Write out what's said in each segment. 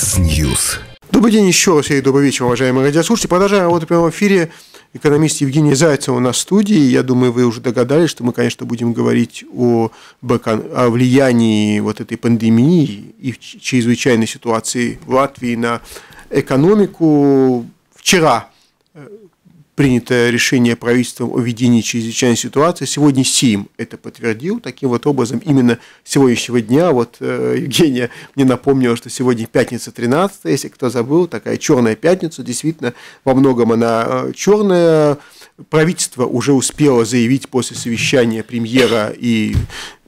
News. Добрый день еще раз и добрый вечер, уважаемые радиослушатели. Продолжаем работу в прямом эфире. Экономист Евгений Зайцев у нас в студии. Я думаю, вы уже догадались, что мы, конечно, будем говорить о, о влиянии вот этой пандемии и чрезвычайной ситуации в Латвии на экономику. Вчера принято решение правительством о введении чрезвычайной ситуации. Сегодня СИМ это подтвердил. Таким вот образом, именно сегодняшнего дня, вот э, Евгения мне напомнила, что сегодня пятница 13 если кто забыл, такая черная пятница, действительно, во многом она э, черная. Правительство уже успело заявить после совещания премьера и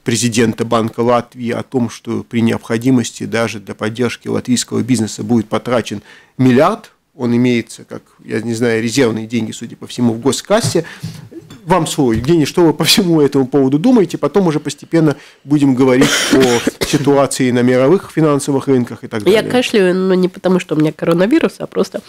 президента Банка Латвии о том, что при необходимости даже для поддержки латвийского бизнеса будет потрачен миллиард он имеется, как, я не знаю, резервные деньги, судя по всему, в госкассе. Вам слово, Евгений, что вы по всему этому поводу думаете? Потом уже постепенно будем говорить о ситуации на мировых финансовых рынках и так далее. Я кашляю, но не потому, что у меня коронавирус, а просто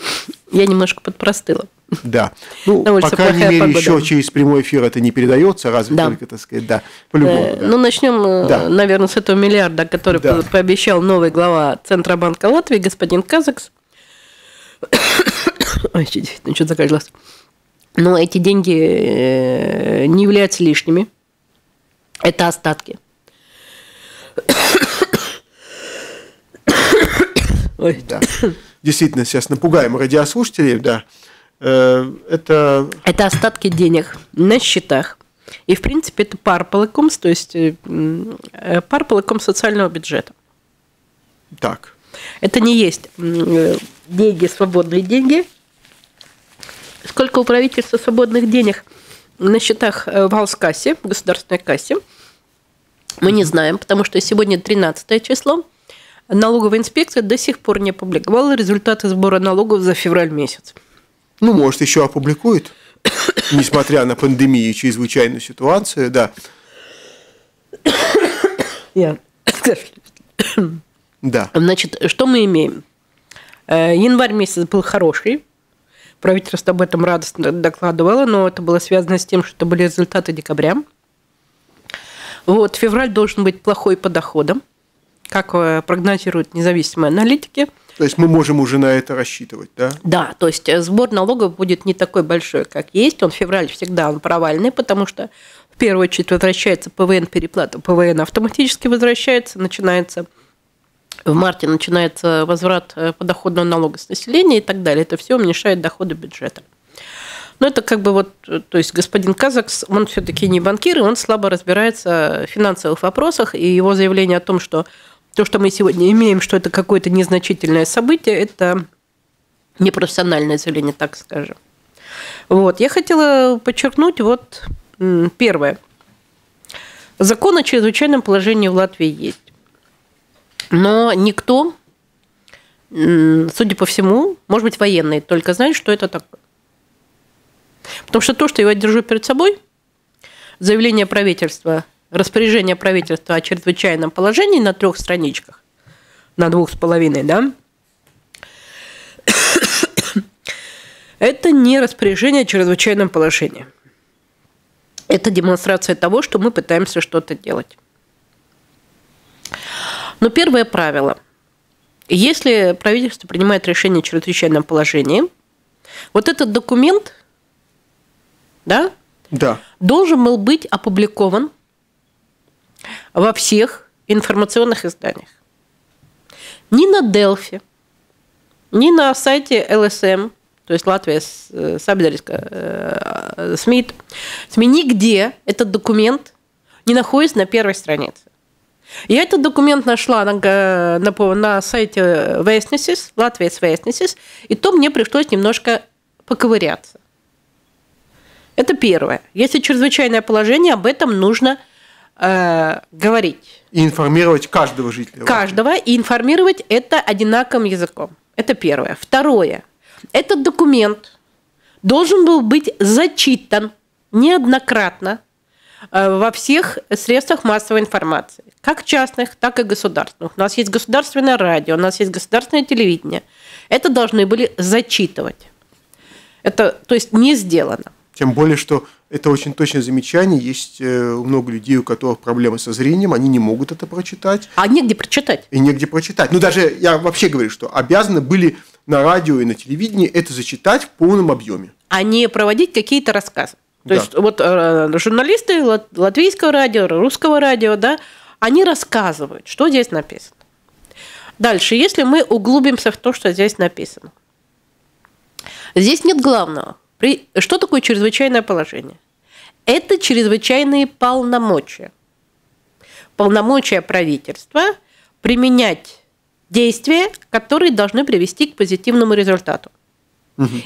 я немножко подпростыла. Да. Ну, по крайней мере, погода. еще через прямой эфир это не передается, разве да. только, так сказать, да, по-любому. Э, да. Ну, начнем, э, да. наверное, с этого миллиарда, который да. пообещал новый глава Центробанка Латвии, господин Казакс. Ой, действительно, что-то закашлялась. Но эти деньги э, не являются лишними. Это остатки. Ой. Да. Действительно, сейчас напугаем радиослушателей, да. Э, это... это остатки денег на счетах. И, в принципе, это парполыкомс, то есть э, парполыком социального бюджета. Так. Это не есть деньги, свободные деньги. Сколько у правительства свободных денег на счетах э, в Алскассе, в государственной кассе, мы не знаем, потому что сегодня 13 число. Налоговая инспекция до сих пор не опубликовала результаты сбора налогов за февраль месяц. Ну, может, еще опубликует, несмотря на пандемию и чрезвычайную ситуацию, да. Я Да. Значит, что мы имеем? Э, январь месяц был хороший. Правительство об этом радостно докладывало, но это было связано с тем, что это были результаты декабря. Вот, февраль должен быть плохой по доходам, как э, прогнозируют независимые аналитики. То есть мы можем уже на это рассчитывать, да? Да, то есть э, сбор налогов будет не такой большой, как есть. Он февраль всегда он провальный, потому что в первую очередь возвращается ПВН, переплата ПВН автоматически возвращается, начинается в марте начинается возврат э, подоходного налога с населения и так далее. Это все уменьшает доходы бюджета. Но это как бы вот, э, то есть господин Казакс, он все-таки не банкир, и он слабо разбирается в финансовых вопросах, и его заявление о том, что то, что мы сегодня имеем, что это какое-то незначительное событие, это непрофессиональное заявление, так скажем. Вот. Я хотела подчеркнуть вот первое. Закон о чрезвычайном положении в Латвии есть. Но никто, судя по всему, может быть, военный, только знает, что это такое. Потому что то, что я держу перед собой, заявление правительства, распоряжение правительства о чрезвычайном положении на трех страничках, на двух с половиной, да, это не распоряжение о чрезвычайном положении. Это демонстрация того, что мы пытаемся что-то делать. Но первое правило. Если правительство принимает решение о чрезвычайном положении, вот этот документ да, да. должен был быть опубликован во всех информационных изданиях. Ни на Делфи, ни на сайте ЛСМ, то есть Латвия, Сабидальска, э, СМИ, СМИ, нигде этот документ не находится на первой странице. Я этот документ нашла на, на, на сайте Вестнисис, Латвия Вестнисис, и то мне пришлось немножко поковыряться. Это первое. Если чрезвычайное положение, об этом нужно э, говорить. И информировать каждого жителя. Каждого, и информировать это одинаковым языком. Это первое. Второе. Этот документ должен был быть зачитан неоднократно во всех средствах массовой информации, как частных, так и государственных. У нас есть государственное радио, у нас есть государственное телевидение. Это должны были зачитывать. Это, то есть, не сделано. Тем более, что Это очень точное замечание. Есть э, много людей, у которых проблемы со зрением, они не могут это прочитать. А негде прочитать. И негде прочитать. Ну, даже я вообще говорю, что обязаны были на радио и на телевидении это зачитать в полном объеме. А не проводить какие-то рассказы. То Да. есть вот э, журналисты лат- латвийского радио, русского радио, да, они рассказывают, что здесь написано. Дальше, если мы углубимся в то, что здесь написано. Здесь нет главного. Что такое чрезвычайное положение? Это чрезвычайные полномочия. Полномочия правительства применять действия, которые должны привести к позитивному результату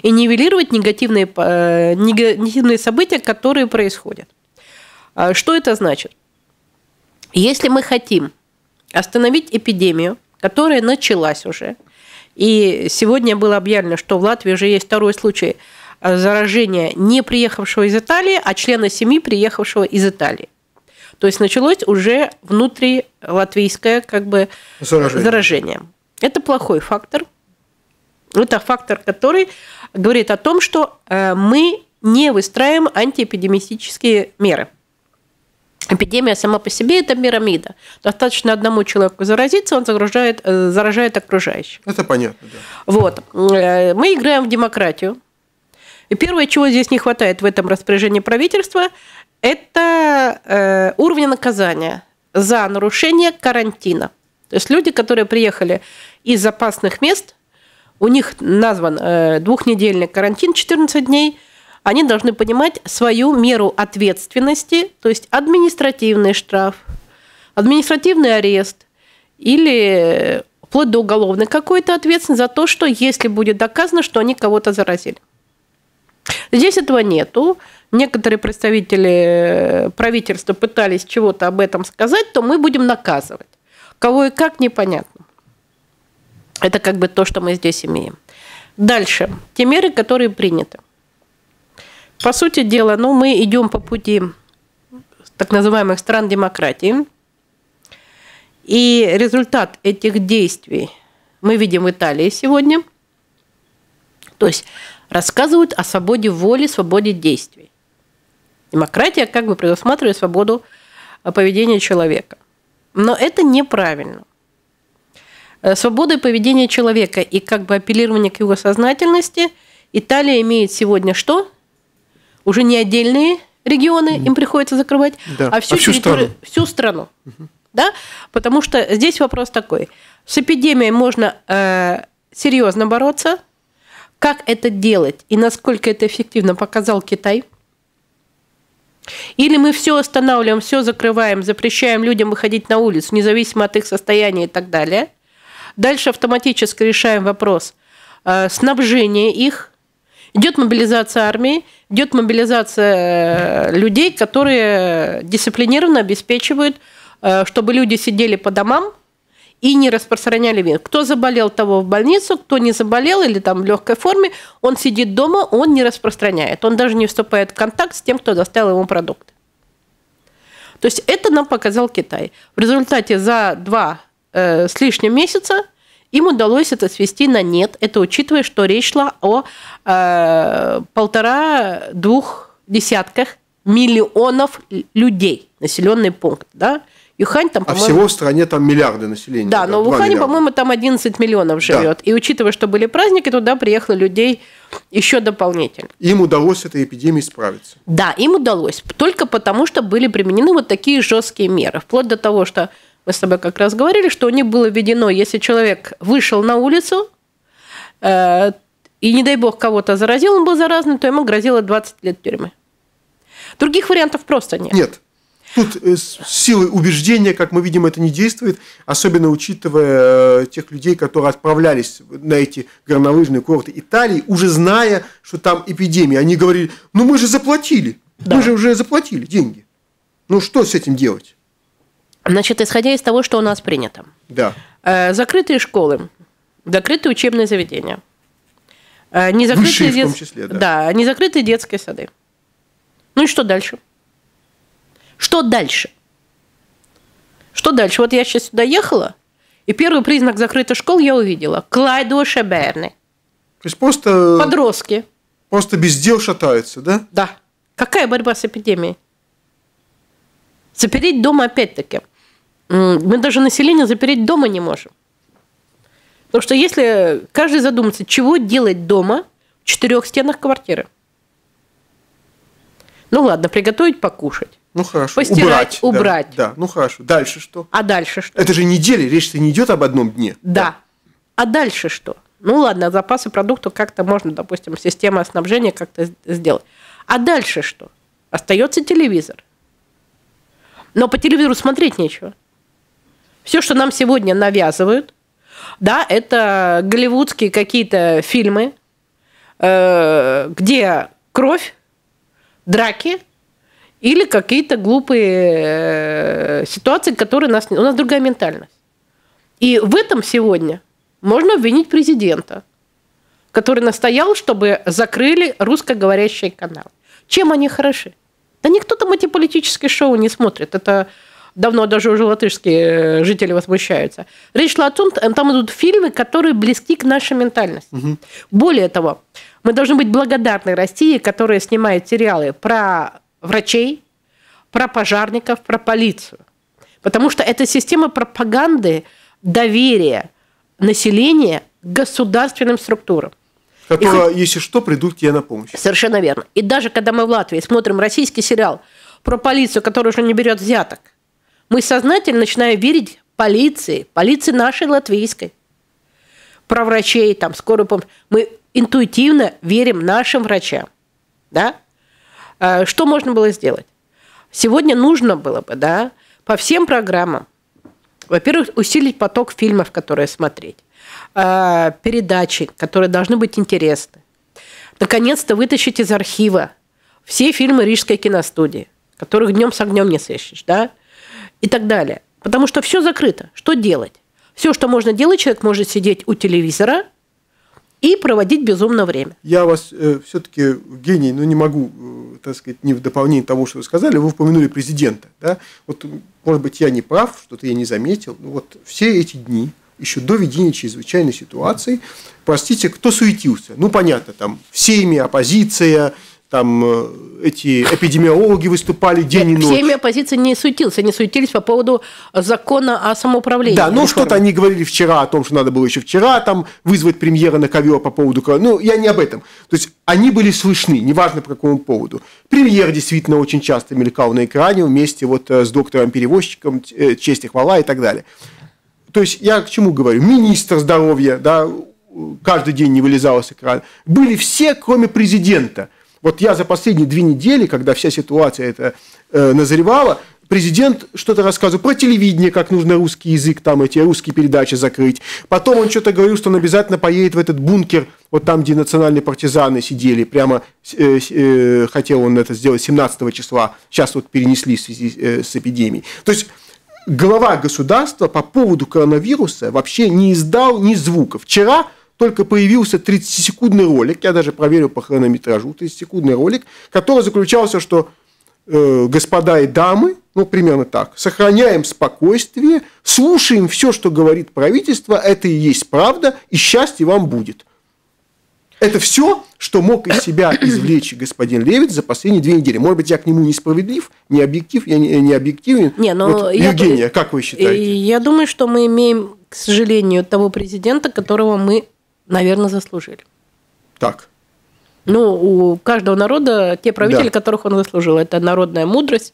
и нивелировать негативные, э, нега- негативные события, которые происходят. А Что это значит? Если мы хотим остановить эпидемию, которая началась уже, и сегодня было объявлено, что в Латвии уже есть второй случай э, заражения не приехавшего из Италии, а члена семьи, приехавшего из Италии. То есть началось уже внутри латвийское как бы Заражение. заражение. Это плохой фактор. Это фактор, который говорит о том, что э, мы не выстраиваем антиэпидемистические меры. Эпидемия сама по себе – это пирамида. Достаточно одному человеку заразиться, он загружает, э, заражает окружающих. Это понятно, да. Вот. Э, Мы играем в демократию. И первое, чего здесь не хватает в этом распоряжении правительства, это уровень наказания за нарушение карантина. То есть люди, которые приехали из опасных мест, у них назван э, двухнедельный карантин, 14 дней, они должны понимать свою меру ответственности, то есть административный штраф, административный арест или вплоть до уголовной какой-то ответственности за то, что если будет доказано, что они кого-то заразили. Здесь этого нету. Некоторые представители э, правительства пытались чего-то об этом сказать, то мы будем наказывать. Кого и как, непонятно. Это как бы то, что мы здесь имеем. Дальше. Те меры, которые приняты. По сути дела, ну, мы идем по пути так называемых стран демократии. И результат этих действий мы видим в Италии сегодня. То есть рассказывают о свободе воли, свободе действий. Демократия как бы предусматривает свободу э, поведения человека. Но это неправильно. Э, Свобода поведения человека и как бы апеллирование к его сознательности Италия имеет сегодня что? Уже не отдельные регионы им приходится закрывать, Да, а всю, а всю территорию, страну. всю страну. Да? Потому что здесь вопрос такой. С эпидемией можно э, серьезно бороться. Как это делать и насколько это эффективно показал Китай? Или мы все останавливаем, все закрываем, запрещаем людям выходить на улицу, независимо от их состояния и так далее. Дальше автоматически решаем вопрос э, снабжения их. Идет мобилизация армии, идет мобилизация э, людей, которые дисциплинированно обеспечивают, э, чтобы люди сидели по домам и не распространяли вирус. Кто заболел, того в больницу, кто не заболел или там в легкой форме, он сидит дома, он не распространяет. Он даже не вступает в контакт с тем, кто доставил ему продукты. То есть это нам показал Китай. В результате за два э, с лишним месяца им удалось это свести на нет. Это учитывая, что речь шла о э, полтора-двух десятках миллионов людей, населенный пункт. Да? Юхань там, А всего в стране там миллиарды населения. да, но в Ухане, по-моему, там 11 миллионов живет. И учитывая, что были праздники, туда приехало людей еще дополнительно. Им удалось с этой эпидемией справиться. Да, им удалось. Только потому, что были применены вот такие жесткие меры. Вплоть до того, что мы с тобой как раз говорили, что у них было введено, если человек вышел на улицу, э, и, не дай бог, кого-то заразил, он был заразный, то ему грозило 20 лет тюрьмы. Других вариантов просто нет. Нет. Тут э, с силой убеждения, как мы видим, это не действует, особенно учитывая э, тех людей, которые отправлялись на эти горнолыжные курорты Италии, уже зная, что там эпидемия. Они говорили, ну мы же заплатили, Да. мы же уже заплатили деньги. Ну что с этим делать? Значит, исходя из того, что у нас принято. Да. Э, Закрытые школы, закрытые учебные заведения, э, не закрытые Высшие в том дет- числе, да. не закрытые детские сады. Ну и что дальше? Что дальше? Что дальше? Вот я сейчас сюда ехала, и первый признак закрытой школ я увидела. Клайдо Шеберны. То есть просто, Подростки. просто без дел шатаются, да? Да. Какая борьба с эпидемией? Запереть дома опять-таки. Мы даже население запереть дома не можем. Потому что если каждый задумается, чего делать дома в четырех стенах квартиры. Ну ладно, приготовить покушать. Ну хорошо. Постирать, убрать. убрать. Да, да, ну хорошо. Дальше что? А дальше что? Это же неделя, речь-то не идет об одном дне. Да. да. А дальше что? Ну ладно, запасы продуктов как-то можно, допустим, система снабжения как-то сделать. А дальше что? Остается телевизор. Но по телевизору смотреть нечего. Все, что нам сегодня навязывают, да, это голливудские какие-то фильмы, э, где кровь, драки или какие-то глупые э, ситуации, которые нас... У нас другая ментальность. И в этом сегодня можно обвинить президента, который настоял, чтобы закрыли русскоговорящие каналы. Чем они хороши? Да никто там эти политические шоу не смотрит. Это давно даже уже латышские э, жители возмущаются. Речь шла о том, там идут фильмы, которые близки к нашей ментальности. Угу. Более того, мы должны быть благодарны России, которая снимает сериалы про врачей, про пожарников, про полицию. Потому что это система пропаганды доверия населения к государственным структурам. Которые, и, если что, придут тебе на помощь. Совершенно верно. И даже когда мы в Латвии смотрим российский сериал про полицию, которая уже не берет взяток, мы сознательно начинаем верить полиции, полиции нашей латвийской, про врачей, там, скорую помощь. Мы интуитивно верим нашим врачам. Да? А, что можно было сделать? Сегодня нужно было бы, да, по всем программам, во-первых, усилить поток фильмов, которые смотреть, а, передачи, которые должны быть интересны. Наконец-то вытащить из архива все фильмы Рижской киностудии, которых днем с огнем не сыщешь, да, и так далее. Потому что все закрыто. Что делать? Все, что можно делать, человек может сидеть у телевизора и проводить безумно время. Я вас э, все-таки, гений, ну не могу, э, так сказать, не в дополнение того, что вы сказали, вы упомянули президента. Да? Вот, может быть, я не прав, что-то я не заметил. Но вот все эти дни, еще до введения чрезвычайной ситуации, простите, кто суетился? Ну, понятно, там всеми оппозиция, там э, эти эпидемиологи выступали день Нет, и ночь. Всеми оппозиция не суетился, они суетились по поводу закона о самоуправлении. Да, ну что-то они говорили вчера о том, что надо было еще вчера там вызвать премьера на ковер по поводу... Ну, я не об этом. То есть, они были слышны, неважно по какому поводу. Премьер действительно очень часто мелькал на экране вместе вот э, с доктором-перевозчиком, э, честь и хвала и так далее. То есть, я к чему говорю? Министр здоровья, да, каждый день не вылезал с экрана. Были все, кроме президента – вот я за последние две недели, когда вся ситуация это э, назревала, президент что-то рассказывал про телевидение, как нужно русский язык, там эти русские передачи закрыть. Потом он что-то говорил, что он обязательно поедет в этот бункер, вот там, где национальные партизаны сидели, прямо э, э, хотел он это сделать 17 числа, сейчас вот перенесли в связи э, с эпидемией. То есть глава государства по поводу коронавируса вообще не издал ни звука. Вчера только появился 30-секундный ролик, я даже проверил по хронометражу, 30-секундный ролик, который заключался, что э, господа и дамы, ну, примерно так, сохраняем спокойствие, слушаем все, что говорит правительство, это и есть правда, и счастье вам будет. Это все, что мог из себя извлечь господин Левит за последние две недели. Может быть, я к нему несправедлив, не объектив, я не, не объективен. Не, но вот, я, Евгения, как вы считаете? Я думаю, что мы имеем, к сожалению, того президента, которого мы наверное, заслужили. Так. Ну, у каждого народа те правители, да. которых он заслужил. Это народная мудрость,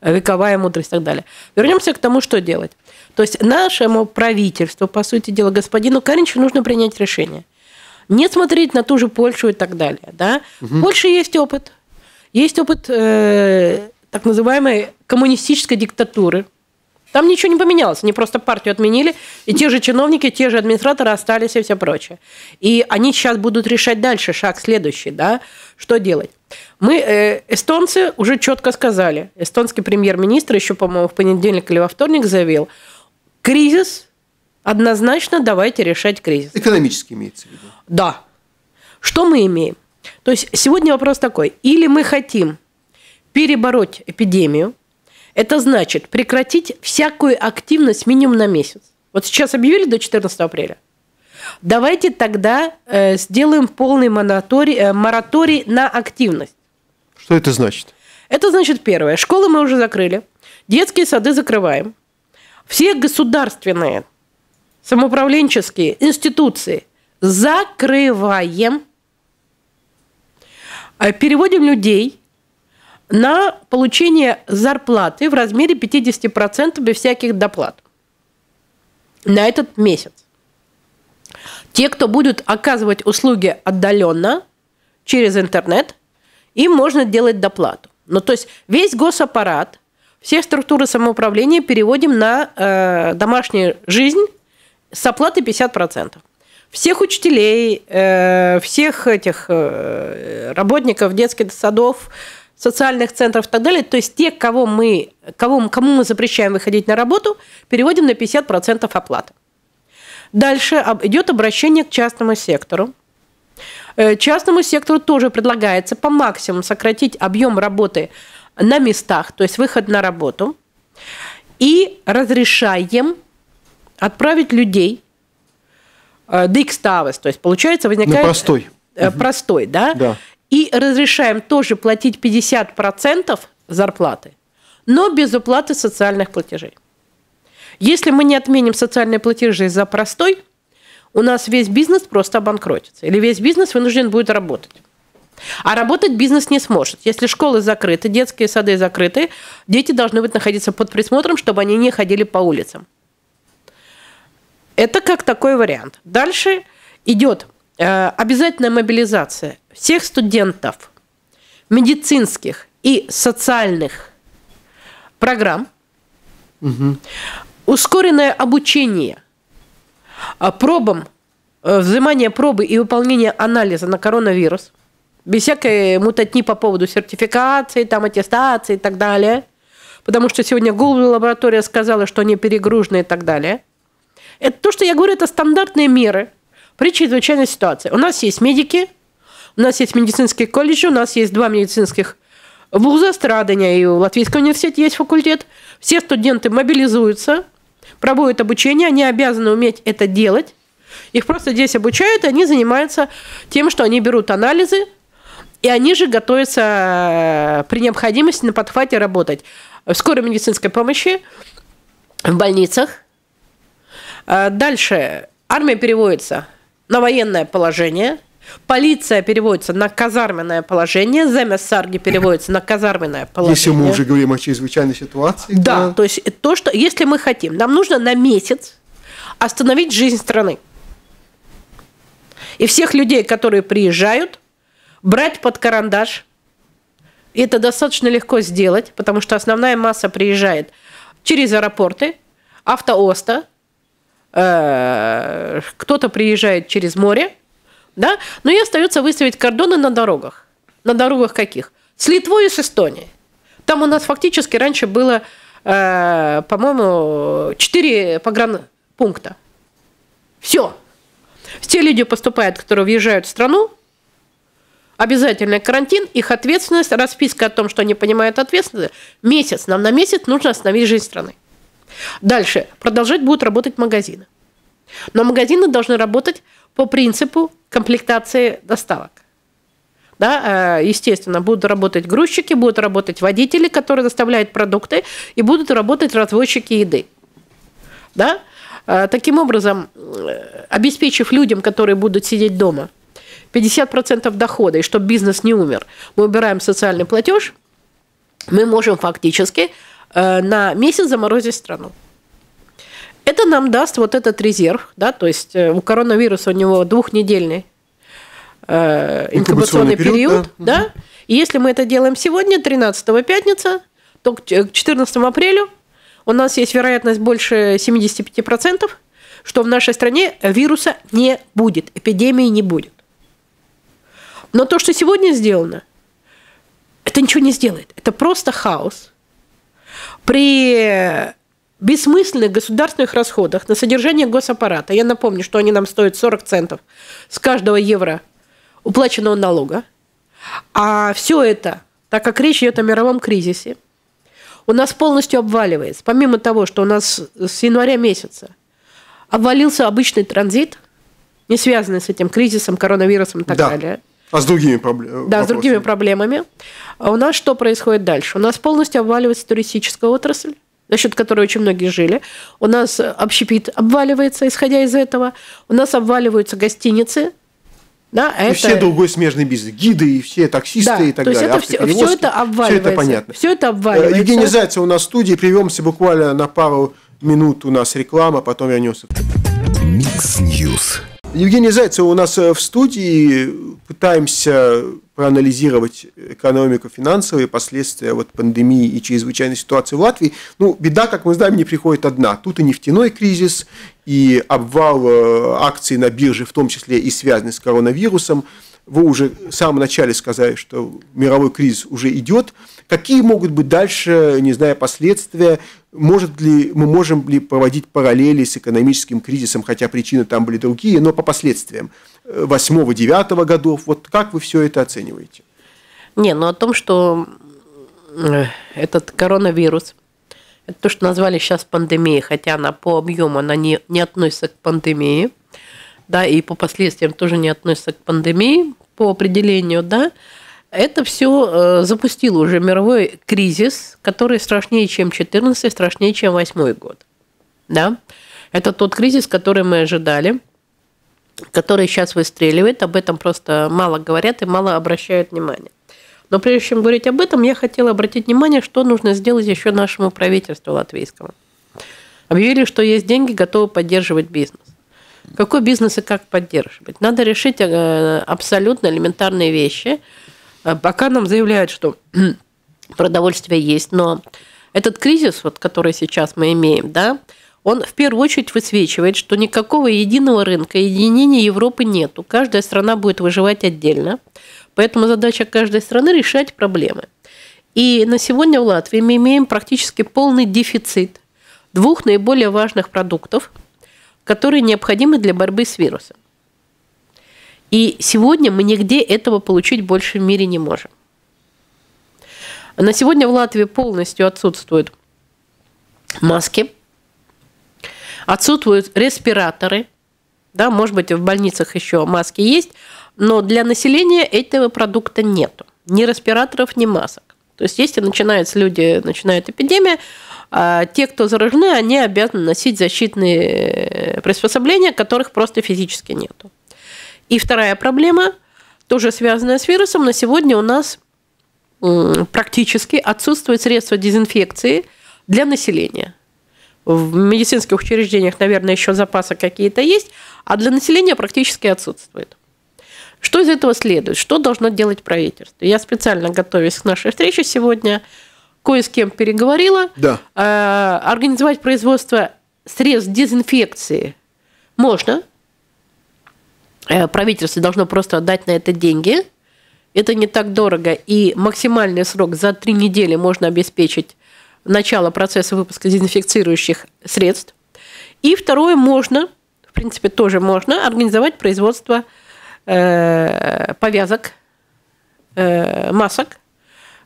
вековая мудрость и так далее. Вернемся к тому, что делать. То есть нашему правительству, по сути дела, господину Каринчу нужно принять решение. Не смотреть на ту же Польшу и так далее. Да? Угу. В Польше есть опыт. Есть опыт э, так называемой коммунистической диктатуры – там ничего не поменялось. Они просто партию отменили, и те же чиновники, те же администраторы остались и все прочее. И они сейчас будут решать дальше, шаг следующий, да, что делать. Мы, э, эстонцы, уже четко сказали. Эстонский премьер-министр еще, по-моему, в понедельник или во вторник заявил, кризис, однозначно давайте решать кризис. Экономический имеется в виду. Да. Что мы имеем? То есть сегодня вопрос такой. Или мы хотим перебороть эпидемию, это значит прекратить всякую активность минимум на месяц. Вот сейчас объявили до 14 апреля. Давайте тогда э, сделаем полный мораторий, э, мораторий на активность. Что это значит? Это значит первое. Школы мы уже закрыли. Детские сады закрываем. Все государственные самоуправленческие институции закрываем. А переводим людей на получение зарплаты в размере 50% без всяких доплат на этот месяц. Те, кто будут оказывать услуги отдаленно через интернет, им можно делать доплату. Ну, то есть весь госаппарат, все структуры самоуправления переводим на э, домашнюю жизнь с оплатой 50%. Всех учителей, э, всех этих э, работников детских садов, социальных центров и так далее, то есть те, кого мы, кого, кому мы запрещаем выходить на работу, переводим на 50% оплаты. Дальше идет обращение к частному сектору. Э, частному сектору тоже предлагается по максимуму сократить объем работы на местах, то есть выход на работу, и разрешаем отправить людей э, дикставес, то есть получается возникает... На простой. Э, простой, да? Да. И разрешаем тоже платить 50% зарплаты, но без уплаты социальных платежей. Если мы не отменим социальные платежи за простой, у нас весь бизнес просто обанкротится. Или весь бизнес вынужден будет работать. А работать бизнес не сможет. Если школы закрыты, детские сады закрыты, дети должны быть находиться под присмотром, чтобы они не ходили по улицам. Это как такой вариант. Дальше идет обязательная мобилизация всех студентов медицинских и социальных программ, угу. ускоренное обучение а, пробам, э, взимание пробы и выполнение анализа на коронавирус, без всякой мутатни по поводу сертификации, там, аттестации и так далее, потому что сегодня Google лаборатория сказала, что они перегружены и так далее. Это то, что я говорю, это стандартные меры при чрезвычайной ситуации. У нас есть медики – у нас есть медицинские колледжи, у нас есть два медицинских вуза, Страдания и у Латвийского университета есть факультет. Все студенты мобилизуются, проводят обучение, они обязаны уметь это делать. Их просто здесь обучают, и они занимаются тем, что они берут анализы, и они же готовятся э, при необходимости на подхвате работать в скорой медицинской помощи, в больницах. Э, дальше армия переводится на военное положение – Полиция переводится на казарменное положение, замес сарги переводится на казарменное положение. Если мы уже говорим о чрезвычайной ситуации. Да, да, то есть то, что если мы хотим, нам нужно на месяц остановить жизнь страны. И всех людей, которые приезжают, брать под карандаш. И это достаточно легко сделать, потому что основная масса приезжает через аэропорты, автооста, э, кто-то приезжает через море, да? Но и остается выставить кордоны на дорогах. На дорогах каких? С Литвой и с Эстонией. Там у нас фактически раньше было, э, по-моему, 4 погранпункта. Все. Все люди поступают, которые въезжают в страну, обязательный карантин, их ответственность, расписка о том, что они понимают ответственность, месяц. Нам на месяц нужно остановить жизнь страны. Дальше. Продолжать будут работать магазины. Но магазины должны работать по принципу комплектации доставок. Да, э, естественно, будут работать грузчики, будут работать водители, которые доставляют продукты, и будут работать развозчики еды. Да? Э, таким образом, э, обеспечив людям, которые будут сидеть дома, 50% дохода, и чтобы бизнес не умер, мы убираем социальный платеж, мы можем фактически на месяц заморозить страну. Это нам даст вот этот резерв, да, то есть э, у коронавируса у него двухнедельный э, инкубационный, период, период да, да? И если мы это делаем сегодня, 13 пятница, то к 14 апреля у нас есть вероятность больше 75%, что в нашей стране вируса не будет, эпидемии не будет. Но то, что сегодня сделано, это ничего не сделает. Это просто хаос. При бессмысленных государственных расходах на содержание госаппарата. Я напомню, что они нам стоят 40 центов с каждого евро уплаченного налога. А все это, так как речь идет о мировом кризисе, у нас полностью обваливается. Помимо того, что у нас с января месяца обвалился обычный транзит, не связанный с этим кризисом, коронавирусом и так да. далее. А с другими проблемами? Да, с другими проблемами. А у нас что происходит дальше? У нас полностью обваливается туристическая отрасль за счет которой очень многие жили. У нас общепит обваливается, исходя из этого. У нас обваливаются гостиницы, да, и это... все другой смежный бизнес, гиды и все таксисты да, и так то далее. Есть это все, все это обваливается. Все это понятно. Все это обваливается. Евгений Зайцев у нас в студии. Прервемся буквально на пару минут. У нас реклама, потом вернемся. Mix News. Евгений Зайцев у нас э, в студии. Пытаемся проанализировать экономику, финансовые последствия вот пандемии и чрезвычайной ситуации в Латвии. Ну, беда, как мы знаем, не приходит одна. Тут и нефтяной кризис, и обвал э, акций на бирже, в том числе и связанный с коронавирусом. Вы уже в самом начале сказали, что мировой кризис уже идет. Какие могут быть дальше, не знаю, последствия? Может ли, мы можем ли проводить параллели с экономическим кризисом, хотя причины там были другие, но по последствиям 8-9 годов? Вот как вы все это оцениваете? Не, ну о том, что э, этот коронавирус, это то, что назвали сейчас пандемией, хотя она по объему она не, не относится к пандемии, да, и по последствиям тоже не относится к пандемии по определению, да, это все э, запустило уже мировой кризис, который страшнее, чем 14 страшнее, чем 8 год. Да? Это тот кризис, который мы ожидали, который сейчас выстреливает. Об этом просто мало говорят и мало обращают внимание. Но прежде чем говорить об этом, я хотела обратить внимание, что нужно сделать еще нашему правительству латвийскому. Объявили, что есть деньги, готовы поддерживать бизнес. Какой бизнес и как поддерживать? Надо решить э, абсолютно элементарные вещи – пока нам заявляют, что продовольствие есть, но этот кризис, вот, который сейчас мы имеем, да, он в первую очередь высвечивает, что никакого единого рынка, единения Европы нету. Каждая страна будет выживать отдельно. Поэтому задача каждой страны решать проблемы. И на сегодня в Латвии мы имеем практически полный дефицит двух наиболее важных продуктов, которые необходимы для борьбы с вирусом. И сегодня мы нигде этого получить больше в мире не можем. На сегодня в Латвии полностью отсутствуют маски, отсутствуют респираторы, да, может быть, в больницах еще маски есть, но для населения этого продукта нету. Ни респираторов, ни масок. То есть, если начинаются люди, начинает эпидемия, а те, кто заражены, они обязаны носить защитные приспособления, которых просто физически нету. И вторая проблема, тоже связанная с вирусом, на сегодня у нас практически отсутствуют средства дезинфекции для населения. В медицинских учреждениях, наверное, еще запасы какие-то есть, а для населения практически отсутствует. Что из этого следует? Что должно делать правительство? Я специально готовясь к нашей встрече сегодня, кое с кем переговорила. Да. Э, организовать производство средств дезинфекции можно, правительство должно просто отдать на это деньги. Это не так дорого, и максимальный срок за три недели можно обеспечить начало процесса выпуска дезинфицирующих средств. И второе, можно, в принципе, тоже можно организовать производство э, повязок, э, масок,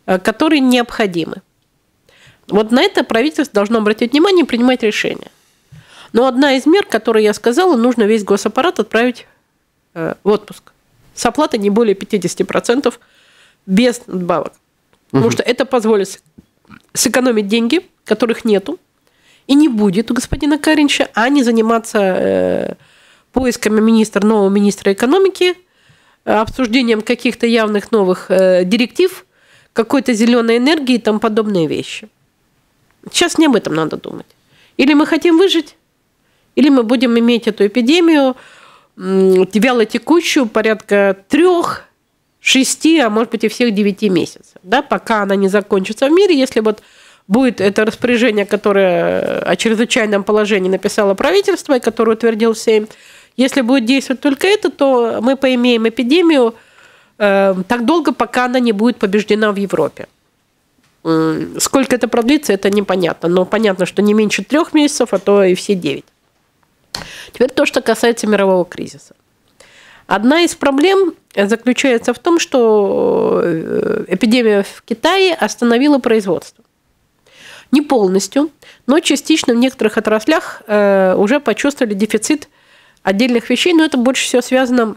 которые необходимы. Вот на это правительство должно обратить внимание и принимать решения. Но одна из мер, которую я сказала, нужно весь госаппарат отправить Э, в отпуск с оплатой не более 50% без надбавок. Потому угу. что это позволит сэкономить деньги, которых нету, и не будет у господина Каринча, а не заниматься э, поисками министра, нового министра экономики, обсуждением каких-то явных новых э, директив, какой-то зеленой энергии и тому подобные вещи. Сейчас не об этом надо думать. Или мы хотим выжить, или мы будем иметь эту эпидемию, вялотекущую порядка трех, шести, а может быть и всех девяти месяцев, да, пока она не закончится в мире, если вот будет это распоряжение, которое о чрезвычайном положении написало правительство и которое утвердил Сейм, если будет действовать только это, то мы поимеем эпидемию э, так долго, пока она не будет побеждена в Европе. Сколько это продлится, это непонятно. Но понятно, что не меньше трех месяцев, а то и все девять. Теперь то, что касается мирового кризиса. Одна из проблем заключается в том, что э, эпидемия в Китае остановила производство. Не полностью, но частично в некоторых отраслях э, уже почувствовали дефицит отдельных вещей, но это больше всего связано,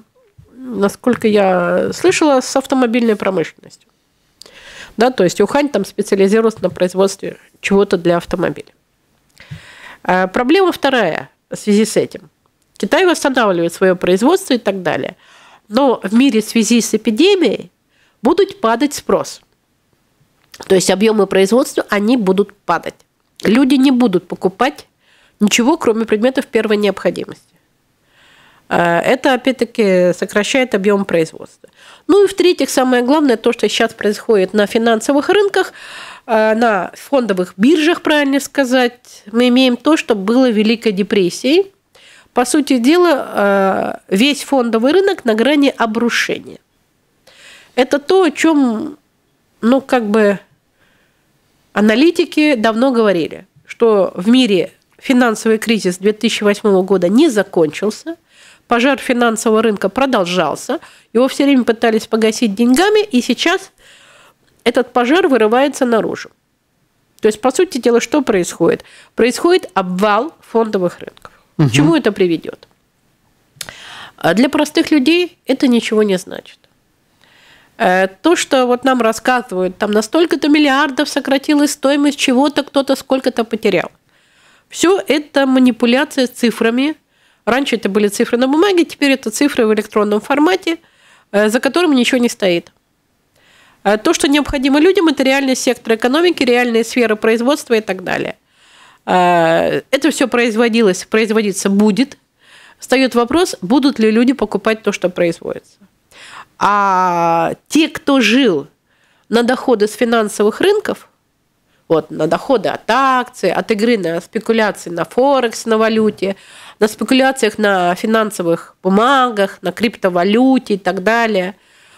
насколько я слышала, с автомобильной промышленностью. Да, то есть Ухань там специализировался на производстве чего-то для автомобиля. А проблема вторая в связи с этим. Китай восстанавливает свое производство и так далее. Но в мире в связи с эпидемией будут падать спрос. То есть объемы производства, они будут падать. Люди не будут покупать ничего, кроме предметов первой необходимости. А, это, опять-таки, сокращает объем производства. Ну и в-третьих, самое главное, то, что сейчас происходит на финансовых рынках, на фондовых биржах, правильно сказать, мы имеем то, что было Великой депрессией. По сути дела, а, весь фондовый рынок на грани обрушения. Это то, о чем, ну, как бы, аналитики давно говорили, что в мире финансовый кризис 2008 года не закончился – пожар финансового рынка продолжался, его все время пытались погасить деньгами, и сейчас этот пожар вырывается наружу. То есть, по сути дела, что происходит? Происходит обвал фондовых рынков. Угу. К чему это приведет? А для простых людей это ничего не значит. Э, то, что вот нам рассказывают, там на столько-то миллиардов сократилась стоимость чего-то, кто-то сколько-то потерял. Все это манипуляция с цифрами, Раньше это были цифры на бумаге, теперь это цифры в электронном формате, э, за которым ничего не стоит. Э, то, что необходимо людям, это реальный сектор экономики, реальные сферы производства и так далее. Э, это все производилось, производиться будет. Встает вопрос, будут ли люди покупать то, что производится. А те, кто жил на доходы с финансовых рынков, вот, на доходы от акций, от игры на спекуляции на Форекс, на валюте, на спекуляциях на финансовых бумагах, на криптовалюте и так далее.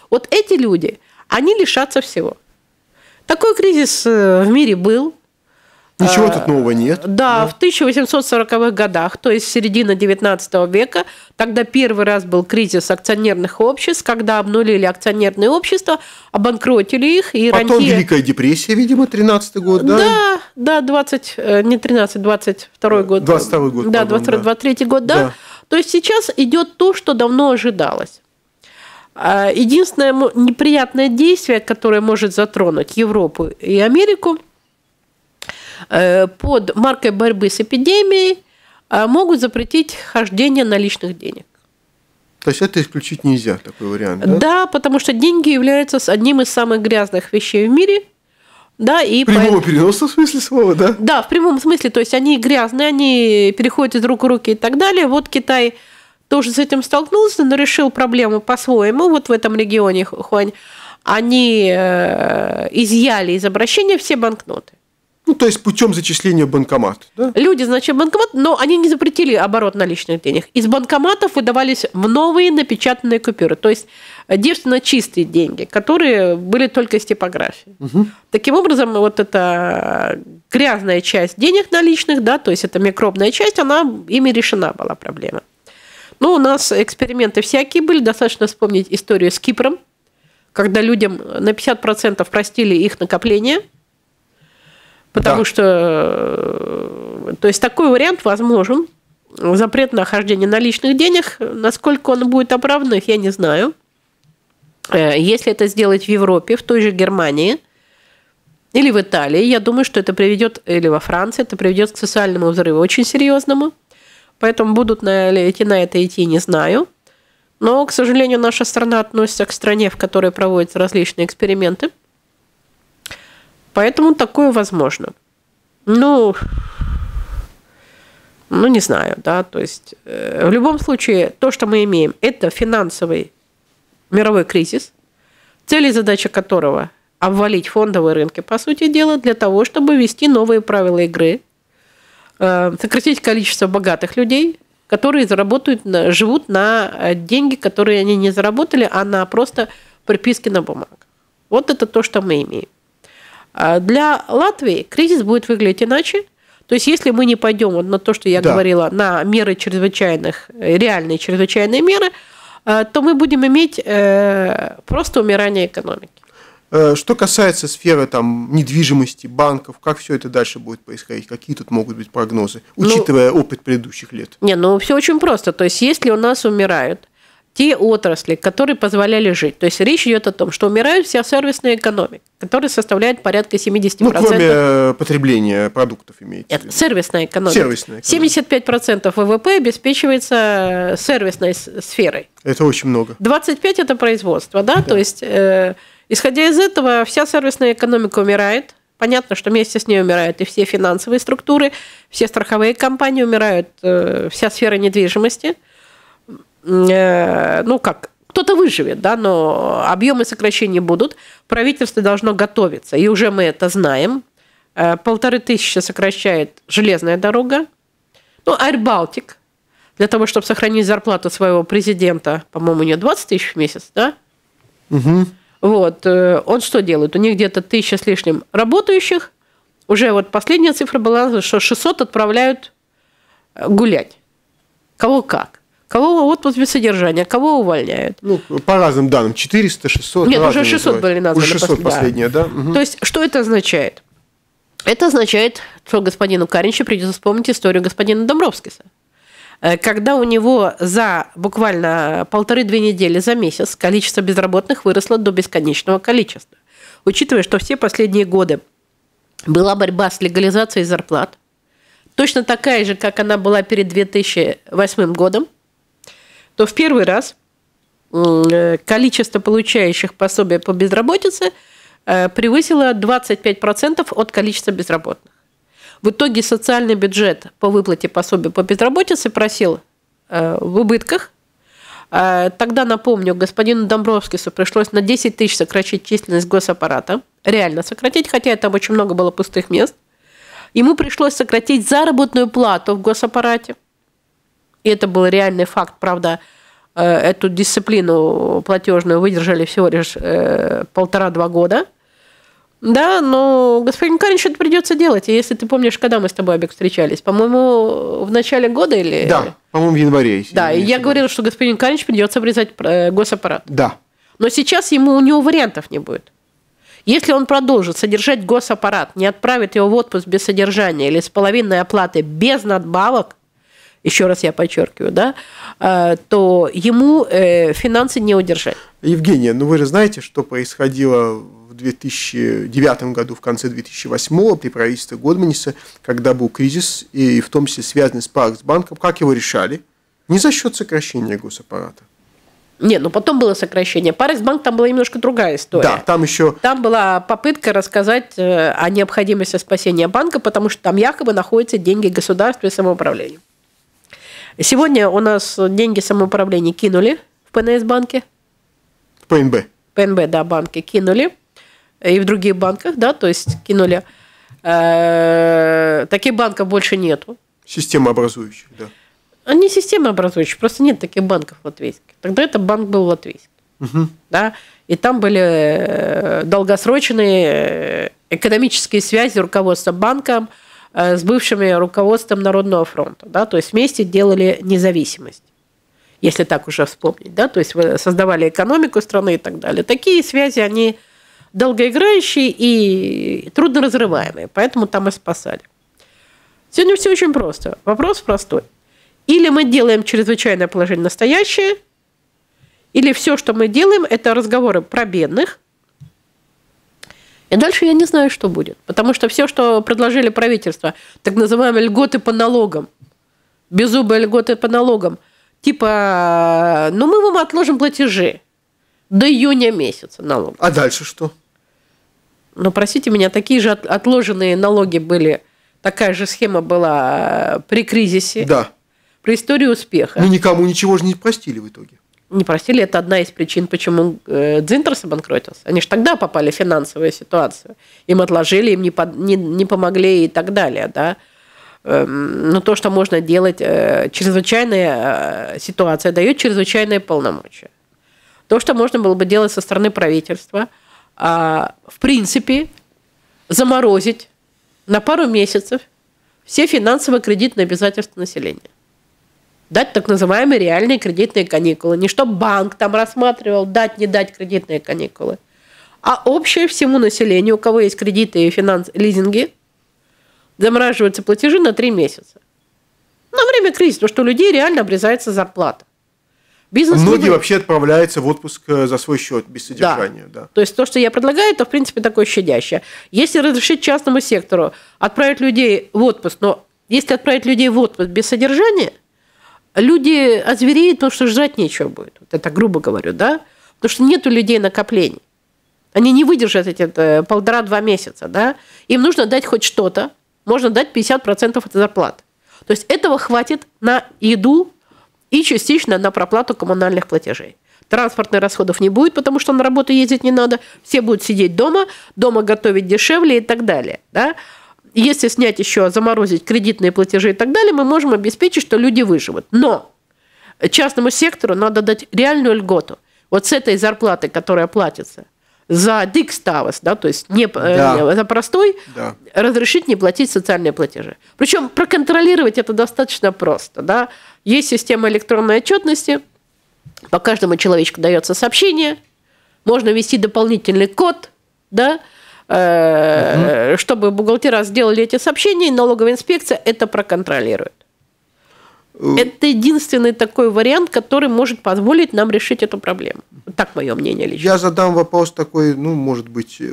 Вот эти люди, они лишатся всего. Такой кризис э, в мире был. Ничего тут нового нет. Да, да, в 1840-х годах, то есть середина 19 века, тогда первый раз был кризис акционерных обществ, когда обнулили акционерные общества, обанкротили их. И Потом рантье... Великая депрессия, видимо, 13 год, да? Да, да, 20, э, не 13, 22 год. 22 год. Да, 22, да. 23 год, да. да. То есть сейчас идет то, что давно ожидалось. А, единственное неприятное действие, которое может затронуть Европу и Америку – Э, под маркой борьбы с эпидемией а могут запретить хождение наличных денег. То есть это исключить нельзя, такой вариант, да? Да, потому что деньги являются одним из самых грязных вещей в мире. Да, и прямого по... переносном смысле слова, да? Да, в прямом смысле. То есть они грязные, они переходят из рук в руки и так далее. Вот Китай тоже с этим столкнулся, но решил проблему по-своему. Вот в этом регионе Хуань они э, изъяли из обращения все банкноты. Ну, то есть путем зачисления в банкомат. Да? Люди, значит, банкомат, но они не запретили оборот наличных денег. Из банкоматов выдавались в новые напечатанные купюры, то есть девственно чистые деньги, которые были только из типографии. Угу. Таким образом, вот эта грязная часть денег наличных, да, то есть это микробная часть, она ими решена была проблема. Ну, у нас эксперименты всякие были, достаточно вспомнить историю с Кипром, когда людям на 50% простили их накопления – Потому да. что, э, то есть такой вариант возможен. Запрет на хождение наличных денег, насколько он будет оправдан, я не знаю. Э, если это сделать в Европе, в той же Германии или в Италии, я думаю, что это приведет, или во Франции, это приведет к социальному взрыву очень серьезному. Поэтому будут на, идти на это идти, не знаю. Но, к сожалению, наша страна относится к стране, в которой проводятся различные эксперименты – Поэтому такое возможно. Ну, ну, не знаю, да, то есть э, в любом случае то, что мы имеем, это финансовый мировой кризис, цель и задача которого обвалить фондовые рынки, по сути дела, для того, чтобы ввести новые правила игры, сократить количество богатых людей, которые заработают, живут на э, деньги, которые они не заработали, а на просто приписки на бумагах. Вот это то, что мы имеем. А для Латвии кризис будет выглядеть иначе. То есть, если мы не пойдем вот на то, что я да. говорила, на меры чрезвычайных, реальные чрезвычайные меры, э, то мы будем иметь э, просто умирание экономики. Э, что касается сферы там, недвижимости, банков, как все это дальше будет происходить? Какие тут могут быть прогнозы, ну, учитывая ну, опыт предыдущих лет? Не, ну все очень просто. То есть, если у нас умирают те отрасли, которые позволяли жить. То есть речь идет о том, что умирает вся сервисная экономика, которая составляет порядка 70%. Ну, кроме э, потребления продуктов имеется. Нет, сервисная экономика. Сервисная экономика. 75% ВВП обеспечивается сервисной сферой. Это очень много. 25% это производство, да? да. То есть, э, исходя из этого, вся сервисная экономика умирает. Понятно, что вместе с ней умирают и все финансовые структуры, все страховые компании умирают, э, вся сфера недвижимости – Э, ну как, кто-то выживет, да, но объемы сокращений будут. Правительство должно готовиться, и уже мы это знаем. Э, полторы тысячи сокращает железная дорога. Ну, Baltic, для того, чтобы сохранить зарплату своего президента, по-моему, у нее 20 тысяч в месяц, да? Угу. Вот, э, он что делает? У них где-то тысяча с лишним работающих. Уже вот последняя цифра была, что 600 отправляют гулять. Кого как. Кого отпуск без содержания, кого увольняют? Ну, по разным данным, 400, 600. Нет, уже 600 называют. были названы. Уже 600 последние, да. да? Угу. То есть, что это означает? Это означает, что господину Каринчу придется вспомнить историю господина Домбровскиса. Э, когда у него за буквально полторы-две недели за месяц количество безработных выросло до бесконечного количества. Учитывая, что все последние годы была борьба с легализацией зарплат, точно такая же, как она была перед 2008 годом, то в первый раз э, количество получающих пособия по безработице э, превысило 25% от количества безработных. В итоге социальный бюджет по выплате пособия по безработице просил э, в убытках. Тогда, напомню, господину Домбровскису пришлось на 10 тысяч сократить численность госаппарата. Реально сократить, хотя там очень много было пустых мест. Ему пришлось сократить заработную плату в госаппарате – и это был реальный факт, правда, э, эту дисциплину платежную выдержали всего лишь э, полтора-два года. Да, но господин Каринч это придется делать. И если ты помнишь, когда мы с тобой, Абек, встречались? По-моему, в начале года или... Да, по-моему, в январе. Да, и я говорила, что господин Каринч придется обрезать э, госаппарат. Да. Но сейчас ему, у него вариантов не будет. Если он продолжит содержать госаппарат, не отправит его в отпуск без содержания или с половинной оплаты без надбавок, еще раз я подчеркиваю, да, э, то ему э, финансы не удержать. Евгения, ну вы же знаете, что происходило 2009 году, в конце 2008 при правительстве Годманиса, когда был кризис, и в том числе связанный с Парксбанком, как его решали? Не за счет сокращения госаппарата. Нет, ну потом было сокращение. Парексбанк там была немножко другая история. Да, там еще... Там была попытка рассказать э, о необходимости спасения банка, потому что там якобы находятся деньги государства и самоуправления. Сегодня у нас деньги самоуправления кинули в ПНС-банке. В ПНБ. ПНБ, да, банки кинули. И в других банках, да, то есть кинули. Э, таких банков больше нету. Система образующих, да. Они система образующие, просто нет таких банков латвийских. Тогда это банк был латвийский. Угу. Да? И там были э, долгосрочные э, экономические связи руководства банком – с бывшими руководством Народного фронта. Да? То есть вместе делали независимость если так уже вспомнить, да, то есть вы создавали экономику страны и так далее. Такие связи, они долгоиграющие и трудно разрываемые, поэтому там и спасали. Сегодня все очень просто. Вопрос простой. Или мы делаем чрезвычайное положение настоящее, или все, что мы делаем, это разговоры про бедных, и дальше я не знаю, что будет. Потому что все, что предложили правительство, так называемые льготы по налогам, беззубые льготы по налогам, типа, ну мы вам отложим платежи до июня месяца налог. А дальше что? Ну, простите меня, такие же отложенные налоги были, такая же схема была э, при кризисе. Да. При истории успеха. Мы никому ничего же не простили в итоге не простили, это одна из причин, почему э, Дзинтерс обанкротился. Они же тогда попали в финансовую ситуацию. Им отложили, им не, под, не, не помогли и так далее. Да? Эм, но то, что можно делать, э, чрезвычайная ситуация дает чрезвычайные полномочия. То, что можно было бы делать со стороны правительства, а, в принципе, заморозить на пару месяцев все финансово-кредитные обязательства населения дать так называемые реальные кредитные каникулы. Не чтобы банк там рассматривал, дать, не дать кредитные каникулы, а общее всему населению, у кого есть кредиты и финанс, лизинги, замораживаются платежи на три месяца. На время кризиса, потому что у людей реально обрезается зарплата. Бизнес Многие любой. вообще отправляются в отпуск э, за свой счет, без содержания. Да. То есть то, что я предлагаю, это в принципе такое щадящее. Если разрешить частному сектору отправить людей в отпуск, но если отправить людей в отпуск без содержания, люди озвереют, потому что жрать нечего будет. Вот это грубо говорю, да? Потому что нет у людей накоплений. Они не выдержат эти э, полтора-два месяца, да? Им нужно дать хоть что-то. Можно дать 50% от зарплаты. То есть этого хватит на еду и частично на проплату коммунальных платежей. Транспортных расходов не будет, потому что на работу ездить не надо. Все будут сидеть дома, дома готовить дешевле и так далее. Да? Если снять еще, заморозить кредитные платежи и так далее, мы можем обеспечить, что люди выживут. Но частному сектору надо дать реальную льготу. Вот с этой зарплаты, которая платится за дикставос, да, то есть не, Да. э, за простой, Да. разрешить не платить социальные платежи. Причем проконтролировать это достаточно просто. Да? Есть система электронной отчетности, по каждому человечку дается сообщение, можно ввести дополнительный код, да, э, чтобы бухгалтера сделали эти сообщения, и налоговая инспекция это проконтролирует. Это единственный такой вариант, который может позволить нам решить эту проблему. Так мое мнение лично. Я задам вопрос такой, ну, может быть, э,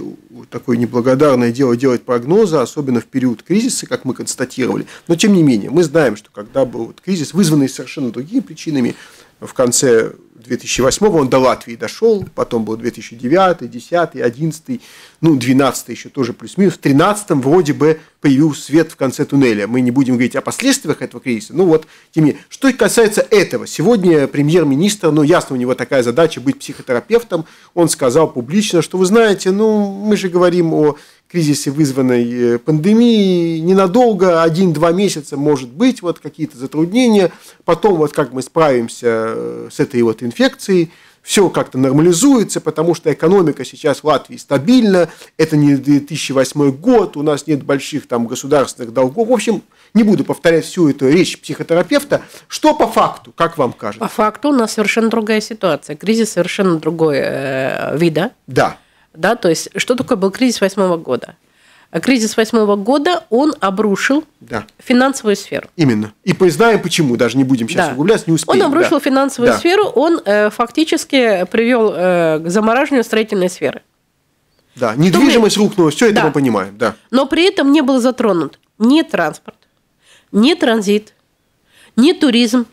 такое неблагодарное дело делать прогнозы, особенно в период кризиса, как мы констатировали. Но, тем не менее, мы знаем, что когда был кризис, вызванный совершенно другими причинами, в конце 2008 он до Латвии дошел, потом был 2009, 2010, 2011, ну, 2012 еще тоже плюс-минус. В 2013 вроде бы появился свет в конце туннеля. Мы не будем говорить о последствиях этого кризиса. Ну вот, тем не менее. Что касается этого, сегодня премьер-министр, ну, ясно, у него такая задача быть психотерапевтом. Он сказал публично, что вы знаете, ну, мы же говорим о кризисе, вызванной э, пандемией, ненадолго, один-два месяца, может быть, вот какие-то затруднения. Потом вот как мы справимся э, с этой вот инфекцией, все как-то нормализуется, потому что экономика сейчас в Латвии стабильна, это не 2008 год, у нас нет больших там государственных долгов. В общем, не буду повторять всю эту речь психотерапевта. Что по факту, как вам кажется? По факту у нас совершенно другая ситуация. Кризис совершенно другой э, вида. Да. Да, то есть, что такое был кризис восьмого года? А Кризис восьмого года, он обрушил Да, финансовую сферу. именно. И знаем почему, даже не будем сейчас Да. углубляться, не успеем. Он обрушил да. финансовую Да. сферу, он э, фактически привел э, к замораживанию строительной сферы. Да, недвижимость рухнула, все это Да. мы понимаем, да. Но при этом не был затронут ни транспорт, ни транзит, ни туризм,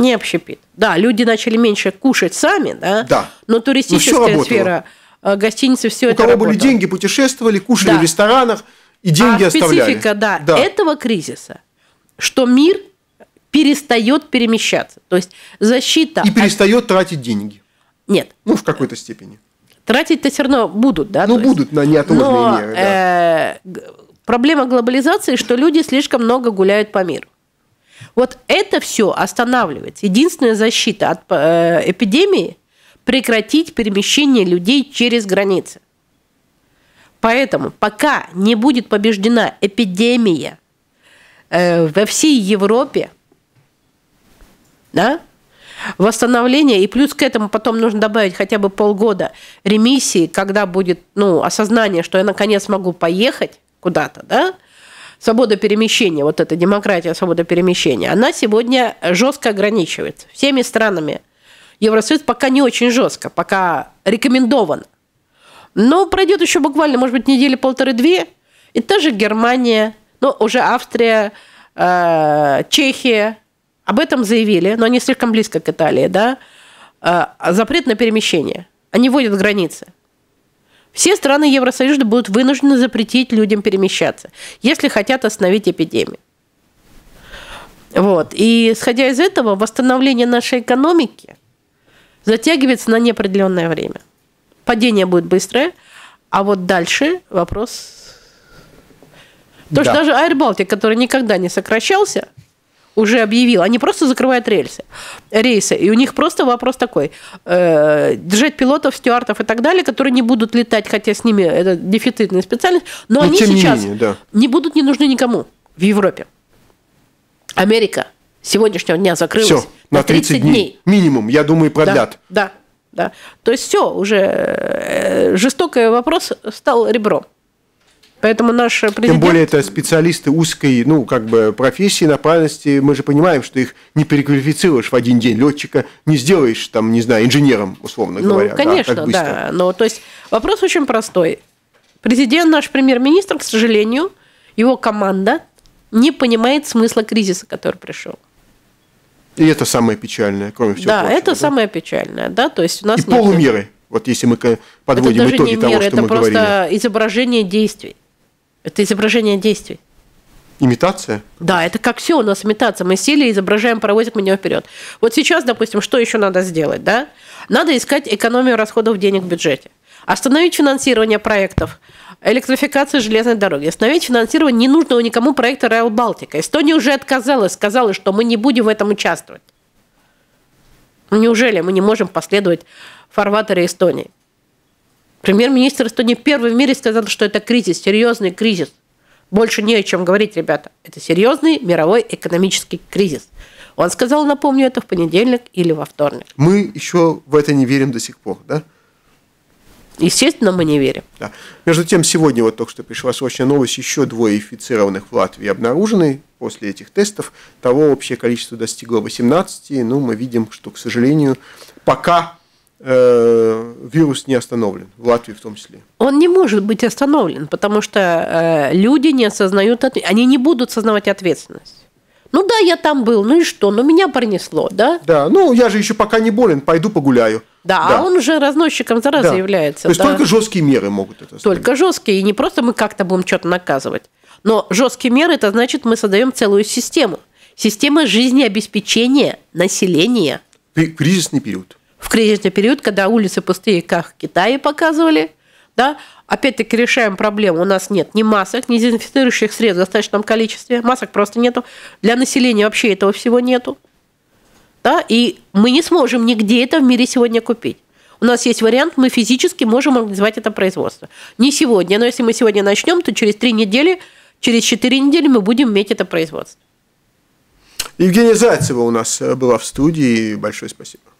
ни общепит. Да, люди начали меньше кушать сами, да, Да. но Но всё туристическая работало. сфера, э, гостиницы, все У это кого были работало. деньги, путешествовали, кушали Да. в ресторанах и деньги а оставляли. специфика, да, этого кризиса, что мир перестает перемещаться. То есть защита... И от- перестает тратить деньги. Нет, Ну, в какой-то степени. тратить-то все равно будут, да? Ну, то есть. будут на неотложные Но меры, да. э, проблема глобализации, что люди слишком много гуляют по миру. Вот это все останавливается. Единственная защита от э, эпидемии – прекратить перемещение людей через границы. Поэтому пока не будет побеждена эпидемия э, во всей Европе, да, восстановление, и плюс к этому потом нужно добавить хотя бы полгода ремиссии, когда будет ну, осознание, что я наконец могу поехать куда-то, да, свобода перемещения, вот эта демократия, свобода перемещения, она сегодня жестко ограничивается всеми странами. Евросоюз пока не очень жестко, пока рекомендовано. Но пройдет еще буквально, может быть, недели полторы-две, и та же Германия, ну, уже Австрия, э, Чехия об этом заявили, но они слишком близко к Италии, да, э, запрет на перемещение. Они вводят границы. Все страны Евросоюза будут вынуждены запретить людям перемещаться, если хотят остановить эпидемию. Вот. И исходя из этого, восстановление нашей экономики затягивается на неопределенное время. Падение будет быстрое, а вот дальше вопрос... То, Да. что даже Baltic, который никогда не сокращался, уже объявил, они просто закрывают рельсы, рейсы, и у них просто вопрос такой, э, держать пилотов, стюартов и так далее, которые не будут летать, хотя с ними это дефицитная специальность, но Но они тем не сейчас менее, да. не будут не нужны никому в Европе. Америка сегодняшнего дня закрылась Все, на 30 дней. Минимум, я думаю, продлят. Да, да, да. То есть все, уже э, жестокий вопрос стал ребром. Поэтому наш президент... Тем более это специалисты узкой, ну, как бы профессии, направленности. Мы же понимаем, что их не переквалифицируешь в один день летчика, не сделаешь, там, не знаю, инженером, условно ну, говоря. конечно, да. да. Но, то есть вопрос очень простой. Президент, наш премьер-министр, к сожалению, его команда не понимает смысла кризиса, который пришел. И это самое печальное, кроме всего Да, прочего. это да? самое печальное, да, то есть у нас И нет... полумеры, вот если мы подводим это даже итоги не того, меры, что это мы просто говорили. изображение действий. Это изображение действий. Имитация? Да, это как все у нас имитация. Мы сели, изображаем паровозик, мы идем вперед. Вот сейчас, допустим, что еще надо сделать, да? Надо искать экономию расходов денег в бюджете. Остановить финансирование проектов электрификации железной дороги. Остановить финансирование ненужного никому проекта Райл Балтика. Эстония уже отказалась, сказала, что мы не будем в этом участвовать. Ну, неужели мы не можем последовать фарватере Эстонии? Премьер-министр Эстонии первый в мире сказал, что это кризис, серьезный кризис. Больше не о чем говорить, ребята. Это серьезный мировой экономический кризис. Он сказал, напомню, это в понедельник или во вторник. Мы еще в это не верим до сих пор, да? Естественно, мы не верим. Да. Между тем, сегодня вот только что пришла срочная новость, еще двое инфицированных в Латвии обнаружены после этих тестов. Того общее количество достигло 18. Ну, мы видим, что, к сожалению, пока э, вирус не остановлен, в Латвии в том числе. Он не может быть остановлен, потому что э, люди не осознают, они не будут осознавать ответственность. Ну да, я там был, ну и что, ну меня пронесло, да? Да, ну я же еще пока не болен, пойду погуляю. Да, да. а он уже разносчиком заразы да. является. То есть да. только жесткие меры могут это Только остановить. жесткие, и не просто мы как-то будем что-то наказывать. Но жесткие меры, это значит, мы создаем целую систему. Система жизнеобеспечения населения. Кризисный период. В кризисный период, когда улицы пустые, как в Китае показывали, да, опять-таки решаем проблему. У нас нет ни масок, ни дезинфицирующих средств в достаточном количестве. Масок просто нету. Для населения вообще этого всего нету. Да? И мы не сможем нигде это в мире сегодня купить. У нас есть вариант, мы физически можем организовать это производство. Не сегодня, но если мы сегодня начнем, то через три недели, через четыре недели мы будем иметь это производство. Евгения Зайцева у нас была в студии. Большое спасибо.